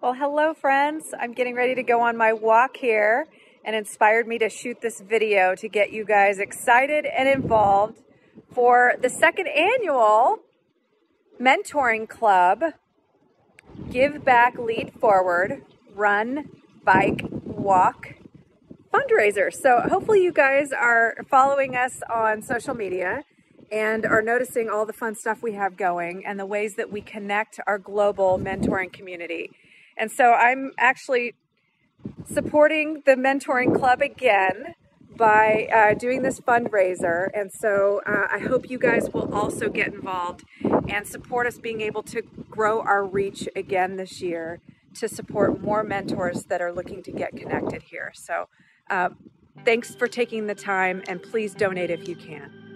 Well, hello friends. I'm getting ready to go on my walk here and inspired me to shoot this video to get you guys excited and involved for the second annual mentoring club Give Back Lead Forward Run Bike Walk fundraiser. So hopefully you guys are following us on social media and are noticing all the fun stuff we have going and the ways that we connect our global mentoring community. And so I'm actually supporting the mentoring club again by uh, doing this fundraiser. And so uh, I hope you guys will also get involved and support us being able to grow our reach again this year to support more mentors that are looking to get connected here. So uh, thanks for taking the time and please donate if you can.